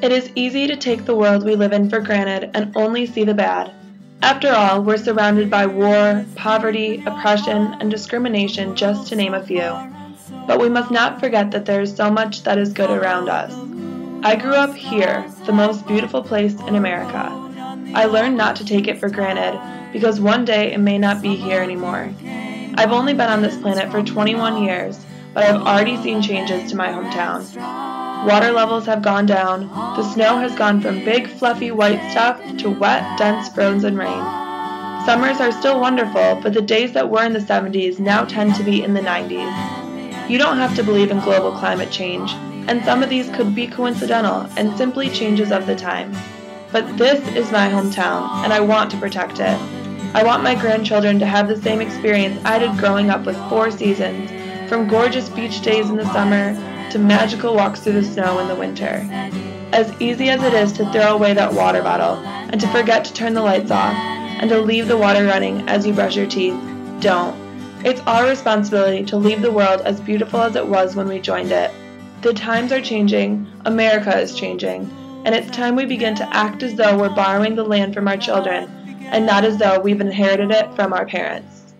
It is easy to take the world we live in for granted and only see the bad. After all, we're surrounded by war, poverty, oppression, and discrimination, just to name a few. But we must not forget that there is so much that is good around us. I grew up here, the most beautiful place in America. I learned not to take it for granted because one day it may not be here anymore. I've only been on this planet for 21 years, but I've already seen changes to my hometown. Water levels have gone down, the snow has gone from big fluffy white stuff to wet, dense frozen rain. Summers are still wonderful, but the days that were in the 70s now tend to be in the 90s. You don't have to believe in global climate change, and some of these could be coincidental and simply changes of the time. But this is my hometown, and I want to protect it. I want my grandchildren to have the same experience I did growing up with four seasons, from gorgeous beach days in the summer to magical walks through the snow in the winter. As easy as it is to throw away that water bottle and to forget to turn the lights off and to leave the water running as you brush your teeth, don't. It's our responsibility to leave the world as beautiful as it was when we joined it. The times are changing, America is changing, and it's time we begin to act as though we're borrowing the land from our children and not as though we've inherited it from our parents.